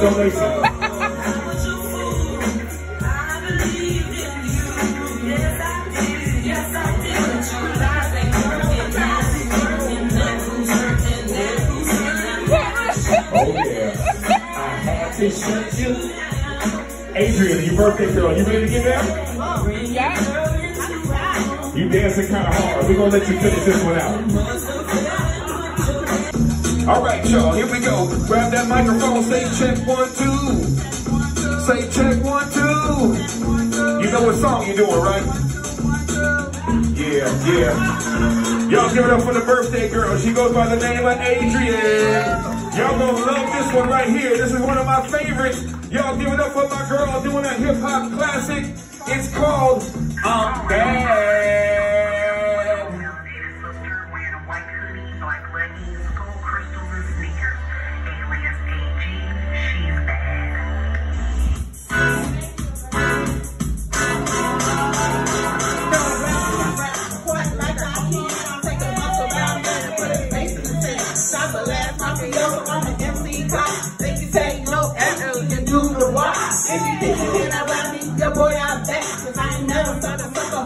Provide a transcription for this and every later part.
donation. Oh yeah. I had to shut you. Adrienne, your birthday girl, you ready to get there? You dancing kind of hard. We're gonna let you finish this one out. All right, y'all, here we go. Grab that microphone, say check one, two. Say check one, two. You know what song you're doing, right? Yeah, yeah. Y'all give it up for the birthday girl. She goes by the name of Adrienne. Y'all gonna love this one right here. This is one of my favorites. Y'all give it up for my girl doing a hip hop classic. It's called I'm Bad.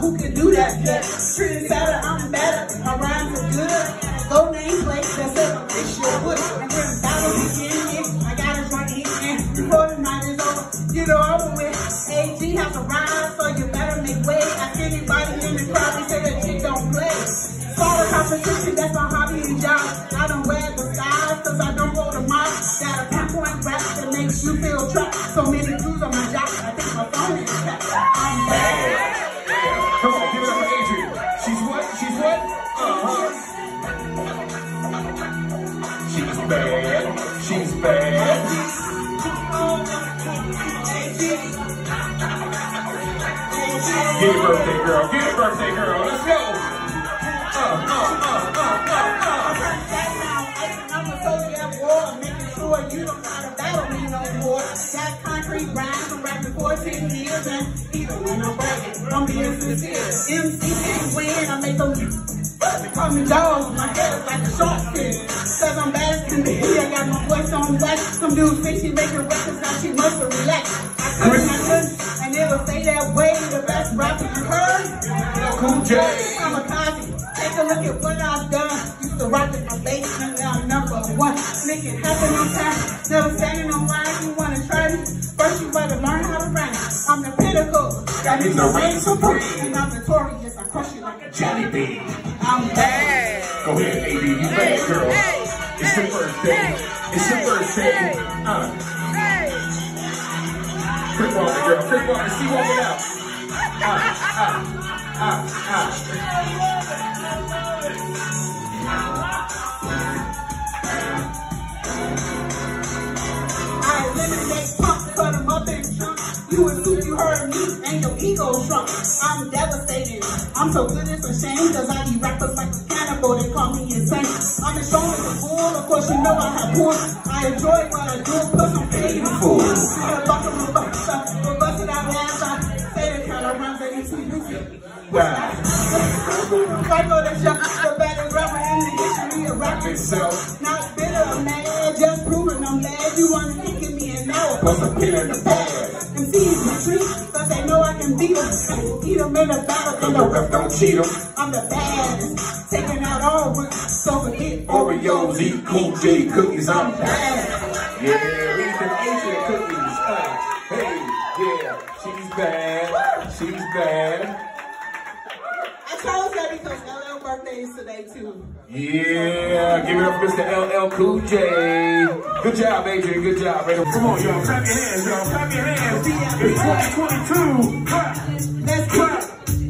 Who can do that yet. Treated better, I'm better, my rhymes are good. Go name plate, that's it, they sure would. And when the battle begins, I got it right here. Before the night is over, you know I'm with. AG has a rhyme, so you better make way. Ask anybody in the crowd, they say that chick don't play. Follow competition, that's my Get it, birthday girl. Get it, birthday girl. Let's go. Uh, uh, uh, uh, uh, uh. I'm a soldier at war, making sure you don't try to battle me no more. Got concrete rhymes, I'm rapping 14 years, and even when I'm bragging, I'm being sincere. MC can't win, I make them call me dog, my head is like a shark fin. Cause I'm bad to me, I got my voice on wax. Some dudes think she making records, now she must have relaxed. I couldn't, I couldn't, and never say that way. The best rapper you heard, Cool J. I'm a copy. Take a look at what I've done. Used to rock in my basement, now I'm number one. Make it happen on time. Never standing on line. You wanna try me? First you better learn how to rhyme. I'm the pinnacle. That is the reign supreme. And I'm notorious. I crush you like a jelly bean. I'm bad. Go ahead, birthday. It's your birthday. Uh. Quick walk, girl. Quick walk. See walking out. Ah, ah, ah, ah. I eliminate punk, cut 'em up in chunks. You assume you heard me, and your ego shrunk. I'm devastated. I'm so good it's a shame, cause I eat rappers know I have porn. I enjoy what I do, plus I'm full. I'm a buck of a buck, but busted out ass, I say the kind of rhymes that you see Lucy. I know that you're the baddest rapper in the history of rap Itself. Not bitter, mad, just proving I'm bad. You wanna kick at me and now a pin in the bag? And see my cause they know I can beat them. Eat them in the battle, and no rep, don't cheat 'em. I'm the baddest. Taking out all roots, so forget Oreos, eat Cool J cookies, I'm bad. Yeah, eat them Asian cookies. Uh, hey, yeah, she's bad. She's bad. I chose that because LL today too. Yeah, give it up, Mr. LL Cool J. Good job, Adrienne. Good job. Right Come on, y'all. Clap your hands, y'all. Clap your hands. It's 2022. Clap. Let's Clap.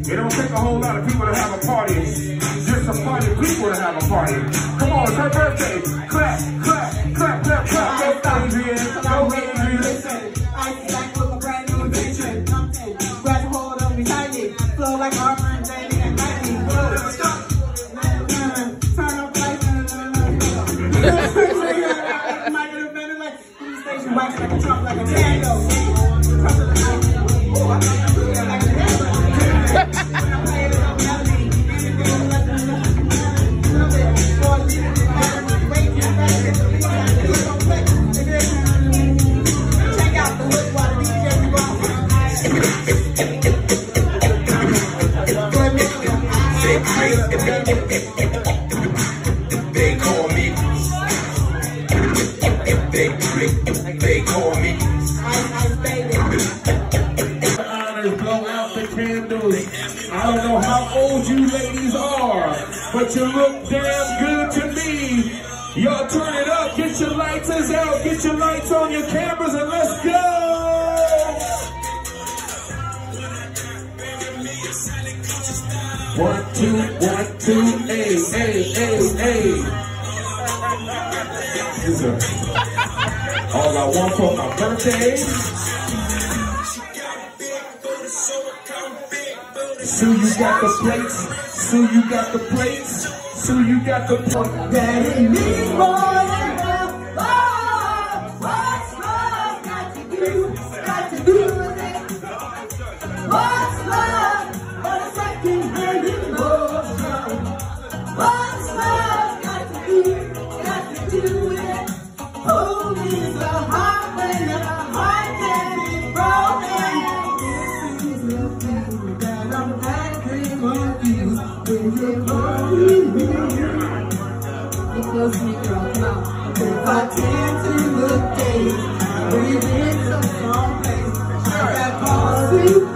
It don't take a whole lot of people to have a party. Just a party of people to have a party. Come on, it's her birthday. Clap, clap, clap, police station wax for me. Ice, ice, baby. honors, blow out the candles. I don't know how old you ladies are, but you look damn good to me. Y'all turn it up, get your lighters out, get your lights on your cameras, and let's go! One, two, one, two, hey, hey, hey, hey. Is all I want for my birthday. Sue, you got the plates. Sue, you got the plates. Sue, you got the plates. That it means It goes me girl, come on. If I breathe in some place. I got cause